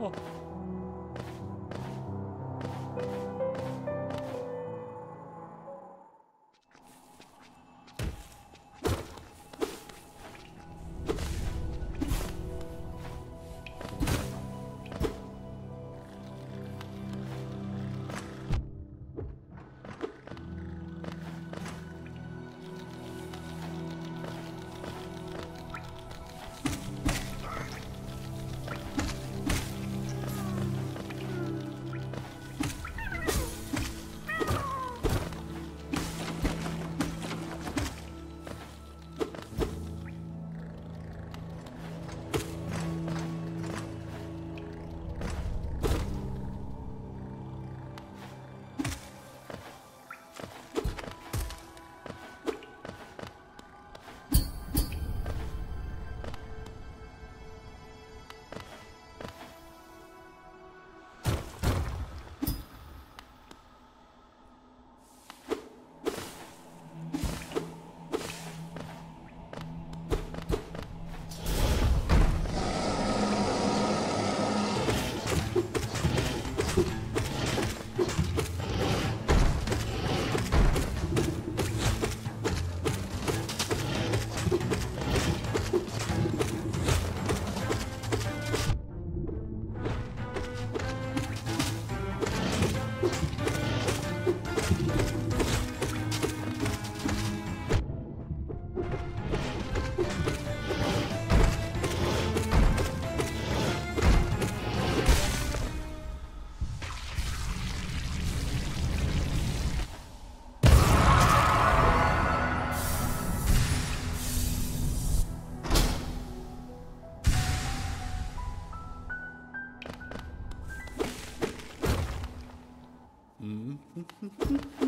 哦 음, 음, 음.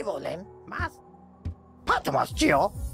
evil him, mas... Patmos, Gio!